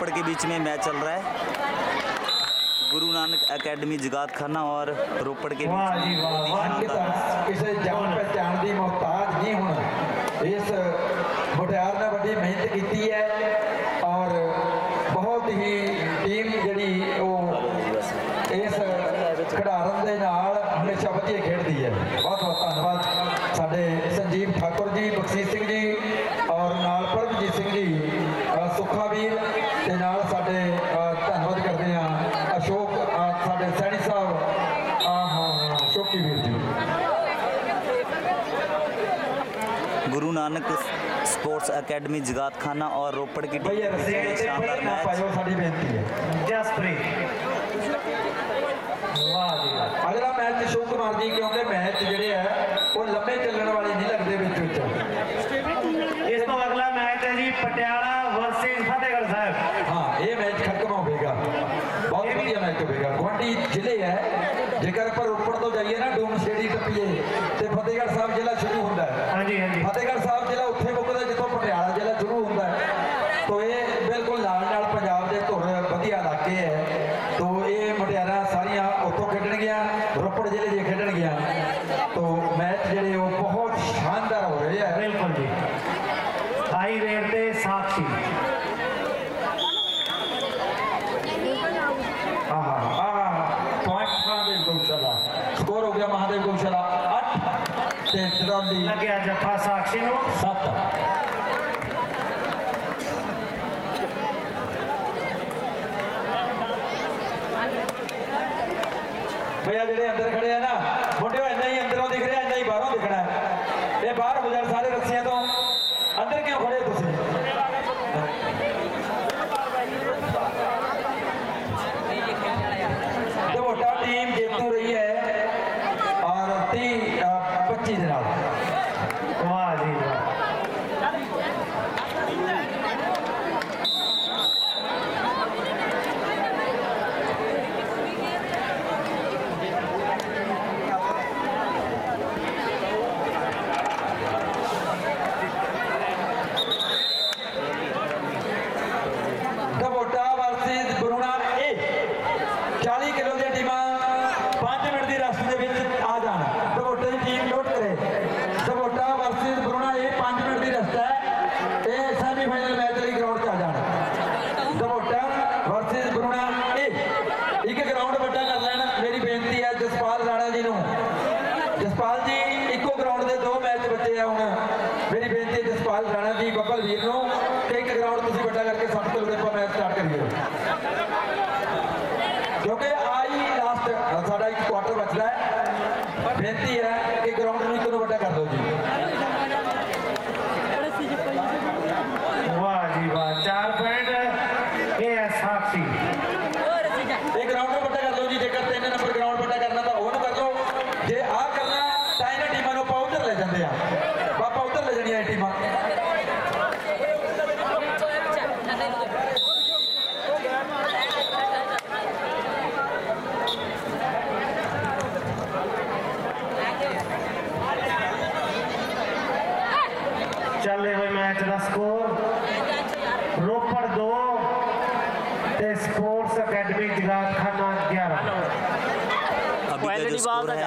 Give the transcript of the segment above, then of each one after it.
ਰੋਪੜ ਕੇ ਬੀਚ ਮੈਚ रोपड़ के बीच में मैच चल रहा है। गुरु नानक एकेडमी जगात ਦੀ ਮੁਹਤਾਜ रोपड़ ਹੁਣ ਇਸ ਮੁਟਿਆਰ ਨੇ ਵੱਡੀ ਮਿਹਨਤ ਕੀਤੀ ਹੈ ਔਰ ਬਹੁਤ ਹੀ ਟੀਮ ਜਿਹੜੀ ਉਹ ਇਸ ਖਿਡਾਰਨ ਦੇ ਨਾਲ ਹਮੇਸ਼ਾ ਵਧੀਆ ਖੇਡਦੀ ਹੈ ਬਹੁਤ ਬਹੁਤ ਧੰਨਵਾਦ ਸਾਡੇ ਸੰਜੀਵ ਠਾਕੁਰ ਜੀ ਬਖਸ਼ੀਸ਼ ਸਿੰਘ ਜੀ ਔਰ ਨਾਲ ਪਰਮਜੀਤ ਸਿੰਘ ਜੀ स्पोर्ट्स एकेडमी जगात और रोपड़ की टीम के शानदार मैच ਅਗਲਾ ਮੈਚ ਸ਼ੁਭ ਕੁਮਾਰ ਮੈਚ ਜਿਹੜੇ ਆ ਉਹ ਲੰਮੇ ਚੱਲਣ ਵਾਲੇ ਨਹੀਂ ਲੱਗਦੇ ਵਿੱਚ ਇਸ ਤੋਂ ਅਗਲਾ ਮੈਚ ਹੈ ਜੀ ਪਟਿਆਲਾ साथ थी ਕਿਉਂਕਿ ਆਈ ਲਾਸਟ ਸਾਡਾ ਇੱਕ ਕੁਆਟਰ ਬਚਦਾ ਹੈ। ਬੇਨਤੀ ਹੈ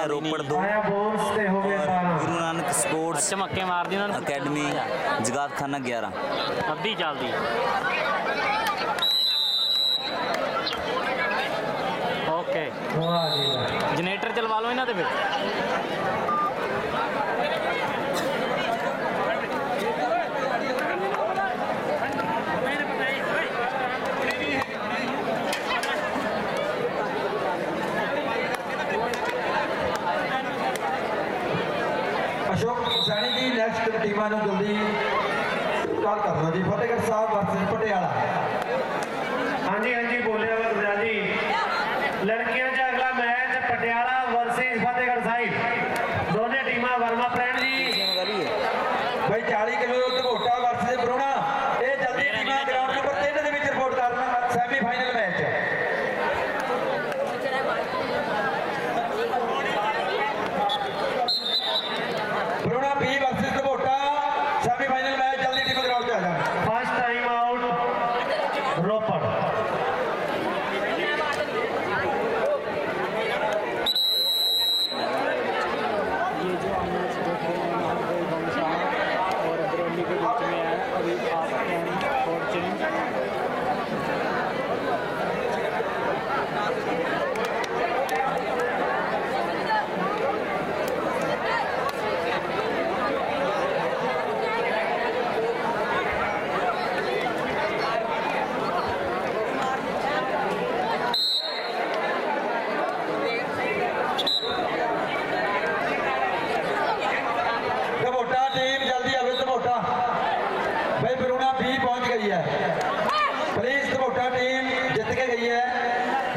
ਹੈ ਰੋਪੜ ਤੋਂ। ਗੁਰੂ ਨਾਨਕ ਸਪੋਰਟਸ ਚਮੱਕੇ ਮਾਰਦੀ ਉਹਨਾਂ ਨੂੰ? ਅਕੈਡਮੀ ਜਗਾਤਖਾਨਾ 11 ਅੱਧੀ ਚੱਲਦੀ। ਓਕੇ। ਜਨਰੇਟਰ ਚਲਵਾ ਲਓ ਇਹਨਾਂ ਦੇ ਫਿਰ।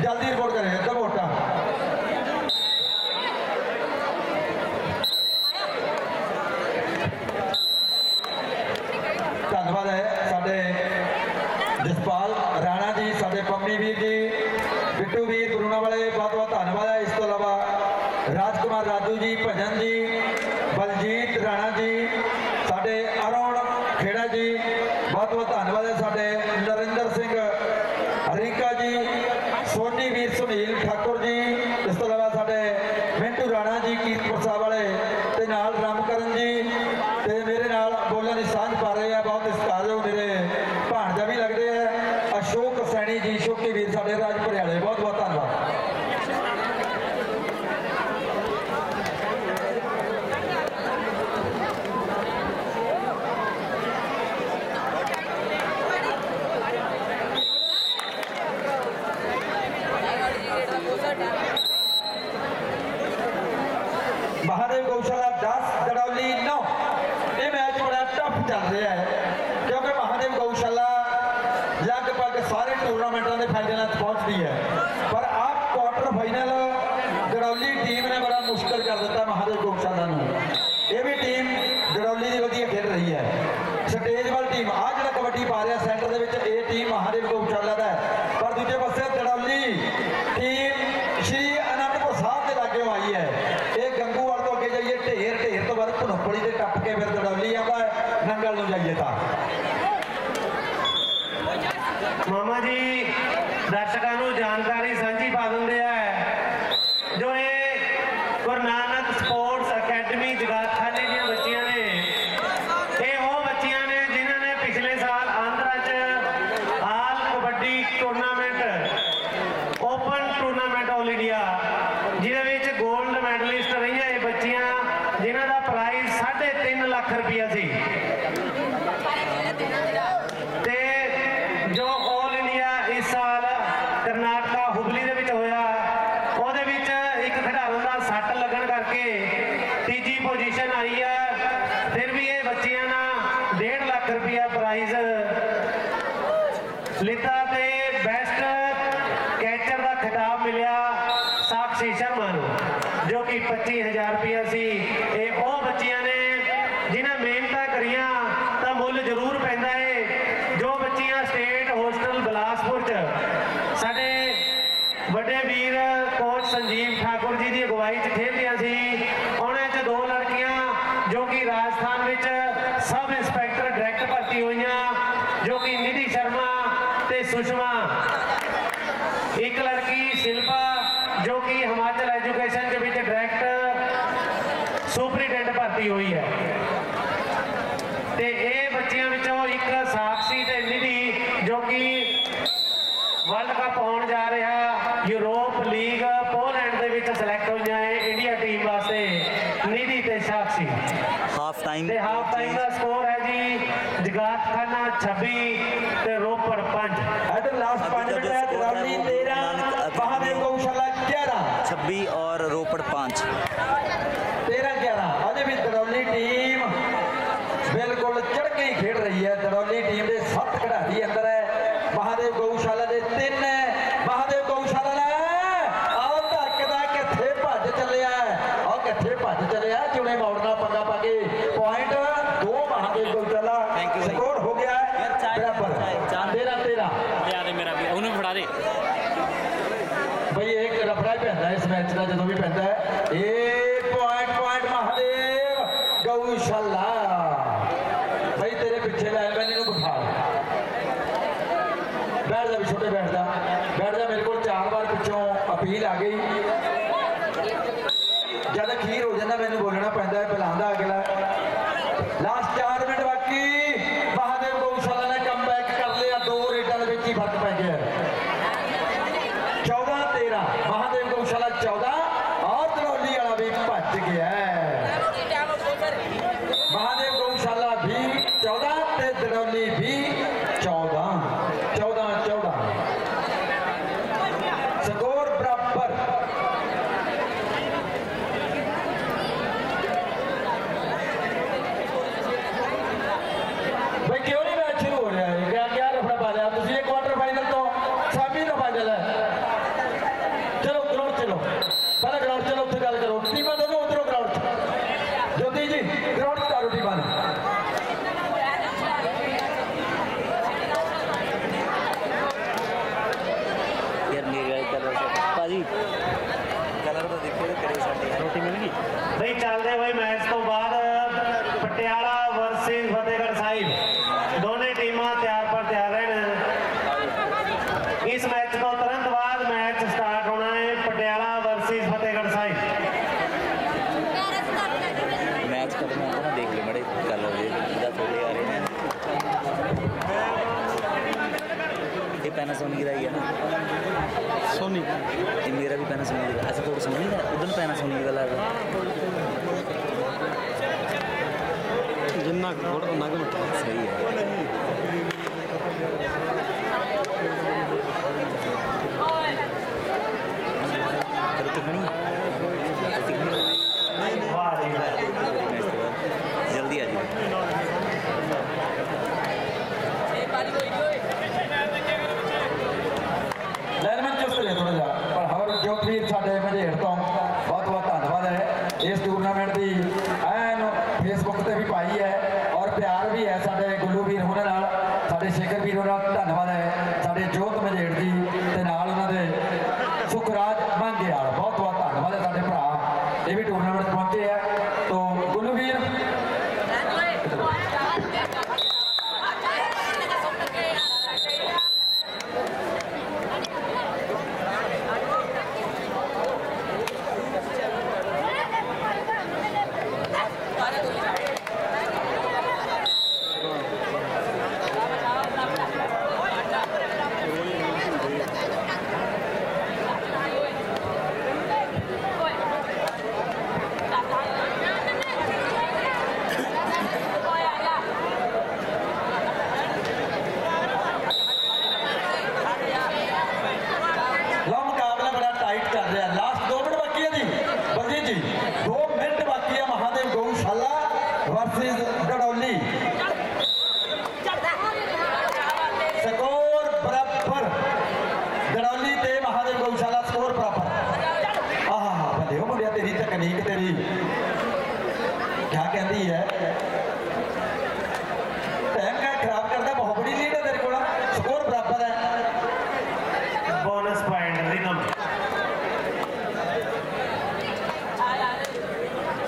ਜਲਦੀ ਰਿਪੋਰਟ ਕਰੇ एकदम मोटा ਧੰਨਵਾਦ ਹੈ ਸਾਡੇ ਜਸਪਾਲ ਰਾਣਾ ਜੀ, ਸਾਡੇ ਪੰਮੀ ਵੀਰ ਜੀ, ਬਿੱਟੂ ਵੀਰ ਗੁਰੂਣਾ ਵਾਲੇ, ਬਹੁਤ ਬਹੁਤ ਧੰਨਵਾਦ ਹੈ। ਇਸ ਤੋਂ ਇਲਾਵਾ ਰਾਜਕੁਮਾਰ ਰਾਜੂ ਜੀ, ਭਜਨ ਜੀ, ਬਲਜੀਤ ਰਾਣਾ ਜੀ, ਸਾਡੇ ਅਰੋਣ ਖੇੜਾ ਜੀ, ਬਹੁਤ ਬਹੁਤ ਧੰਨਵਾਦ ਹੈ ਸਾਡੇ ਰੱਖਦੇ ਆ। ਕਿਉਂਕਿ ਮਹਾਦੇਵ ਗਊਸ਼ਾਲਾ ਲਗਭਗ ਸਾਰੇ ਟੂਰਨਾਮੈਂਟਾਂ ਦੇ ਫਾਈਨਲਾਂ 'ਚ ਪਹੁੰਚਦੀ ਹੈ। ਪਰ ਆਹ ਕੁਆਟਰ ਫਾਈਨਲ ਗੜੌਲੀ ਟੀਮ ਨੇ ਬੜਾ ਮੁਸ਼ਕਲ ਕਰ ਦਿੱਤਾ ਮਹਾਦੇਵ ਗਊਸ਼ਾਲਾ ਨੂੰ। ਆਲ ਇੰਡੀਆ ਜਿਹਦੇ ਵਿੱਚ ਗੋਲਡ ਮੈਡਲਿਸਟ ਰਹੀਆਂ ਇਹ ਬੱਚੀਆਂ, ਜਿਨ੍ਹਾਂ ਦਾ ਪ੍ਰਾਈਜ਼ 3.5 ਲੱਖ ਰੁਪਇਆ ਸੀ। ਜੋ ਕਿ 25000 ਰੁਪਏ ਸੀ। ਇਹ ਉਹ ਬੱਚੀਆਂ ਨੇ ਭਰਤੀ ਹੋਈ ਹੈ। ਤੇ ਇਹ ਬੱਚਿਆਂ ਵਿੱਚੋਂ ਇੱਕ ਸਾਖੀ ਤੇ ਨਿਧੀ ਜੋ ਕਿ ਵਰਲਡ ਕੱਪ ਹੋਣ ਜਾ ਰਿਹਾ ਯੂਰਪ ਲੀਗ ਪੋਲੈਂਡ ਦੇ ਵਿੱਚ ਸਿਲੈਕਟ ਹੋਈਆਂ ਹੈ ਇੰਡੀਆ ਟੀਮ ਵਾਸਤੇ ਨਿਧੀ ਤੇ ਸਾਖੀ ਹਾਫ ਟਾਈਮ ਤੇ ਹਾਫ ਟਾਈਮ ਦਾ ਸਕੋਰ ਹੈ ਜੀ ਜਗਾਤ ਖਾਨਾ 26 ਤੇ ਰੋਪੜ 5 ਐਟ ਲਾਸਟ 5 ਮਿੰਟ ਹੈ ਰਾਮਲੀ 13 ਬਹਾਦੇ ਗਊਸ਼ਾਲਾ 11 26 और रोपड़ पाँच ਖੇਡ ਰਹੀ ਹੈ। ਦੜੌਲੀ ਟੀਮ ਦੇ ਸੱਤ ਖਿਡਾਰੀ ਅੰਦਰ ਇੱਥੇ ਲੈ ਪਹਿਲੇ ਨੂੰ ਬਿਠਾ ਬੈਠ ਜਾ ਛੋਟੇ ਬੈਠ ਜਾ। ਬੈਠ ਜਾ ਮੇਰੇ ਕੋਲ ਚਾਰ ਵਾਰ ਪਿੱਛੋਂ ਅਪੀਲ ਆ ਗਈ। ਜਦ ਅਖੀਰ ਹੋ ਜਾਂਦਾ ਮੈਨੂੰ ਬੋਲਣਾ ਪੈਂਦਾ ਹੈ ਬੁਲਾਉਂਦਾ ਅਗਲਾ। Sonido, y me repite. Sonido, asesor, sonido. No te pasas con el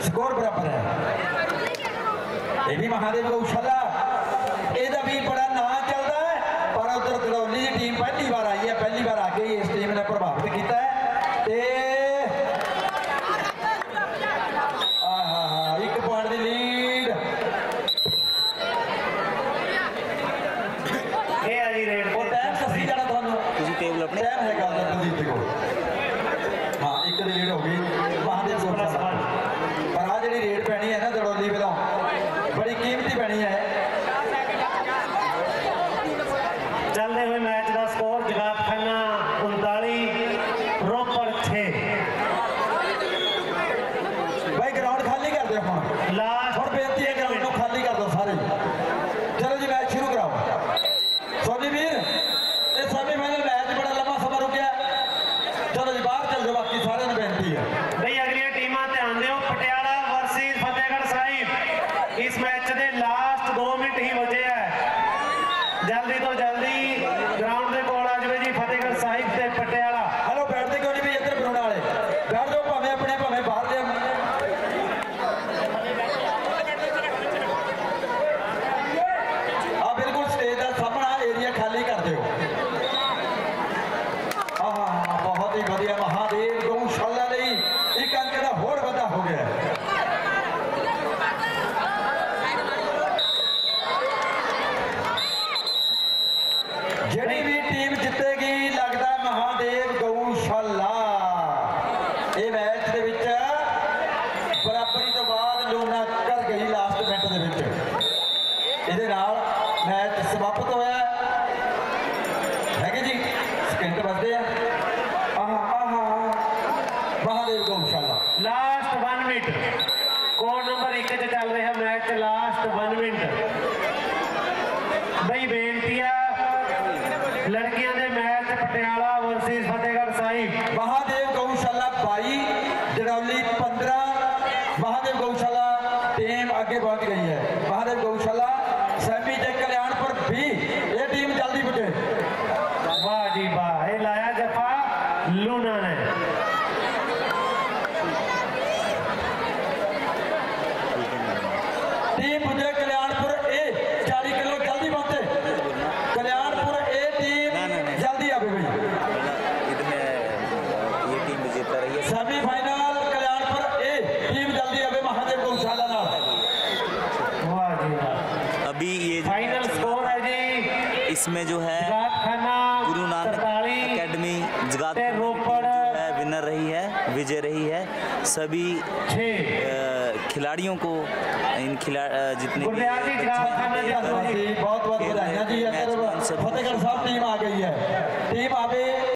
score ਬਰਾਬਰ ਹੈ ਇਹ ਵੀ ਮਹਾਦੇਵ महादेव गौशाला ਇਹਦਾ ਵੀ ਬੜਾ ਨਾਂ ਚੱਲਦਾ ਹੈ ਪਰ ਉਧਰ ਦੜੌਲੀ ਦੀ ਟੀਮ ਪਹਿਲੀ ਵਾਰ ਆਈ ਪਟਿਆਲਾ ਵਰਸਸ ਫਤਿਹਗੜ੍ਹ ਸਾਹਿਬ। ਮਹਾਦੇਵ ਗਊਸ਼ਾਲਾ 22 ਜੜੌਲੀ 15 ਮਹਾਦੇਵ ਗਊਸ਼ਾਲਾ ਟੀਮ ਅੱਗੇ ਪਹੁੰਚ ਗਈ ਹੈ। इसमें जो है गुरु नानक अकेडमी जगात जो है विनर रही है विजय रही है। सभी खिलाड़ियों को इन खिला जितने बहुत बहुत हाँ मैच टीम आ गई है। टीम आगे